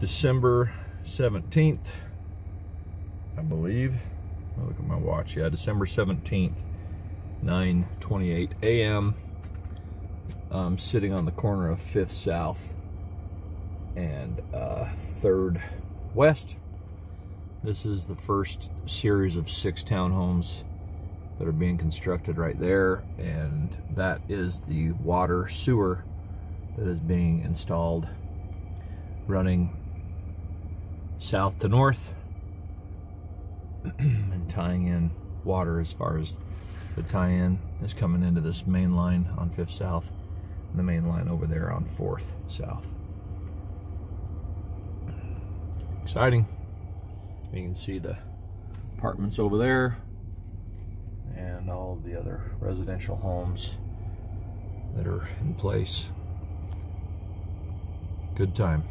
December 17th, I believe. I'll look at my watch. Yeah, December 17th, 9:28 a.m. I'm sitting on the corner of 5th South and uh, 3rd West. This is the first series of six townhomes that are being constructed right there, and that is the water sewer that is being installed running south to north and tying in water as far as the tie-in is coming into this main line on 5th South and the main line over there on 4th South. Exciting. You can see the apartments over there and all of the other residential homes that are in place. Good time.